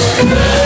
Yes.